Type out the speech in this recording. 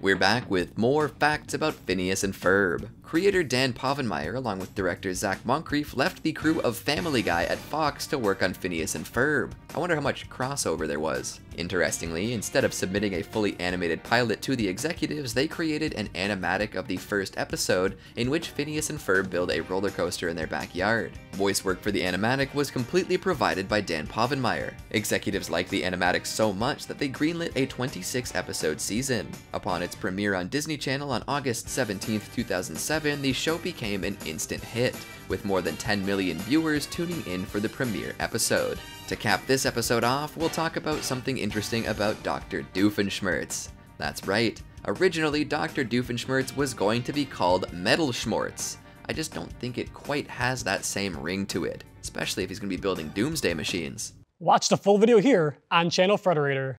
We're back with more facts about Phineas and Ferb. Creator Dan Povenmire, along with director Zac Moncrief, left the crew of Family Guy at Fox to work on Phineas and Ferb. I wonder how much crossover there was. Interestingly, instead of submitting a fully animated pilot to the executives, they created an animatic of the first episode in which Phineas and Ferb build a roller coaster in their backyard. Voice work for the animatic was completely provided by Dan Povenmire. Executives liked the animatic so much that they greenlit a 26 episode season. Upon its premiere on Disney Channel on August 17, 2007, the show became an instant hit, with more than 10 million viewers tuning in for the premiere episode. To cap this episode off, we'll talk about something interesting about Dr. Doofenshmirtz. That's right, originally Dr. Doofenshmirtz was going to be called Metal Schmortz. I just don't think it quite has that same ring to it, especially if he's going to be building doomsday machines. Watch the full video here on Channel Frederator.